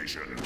Investigation.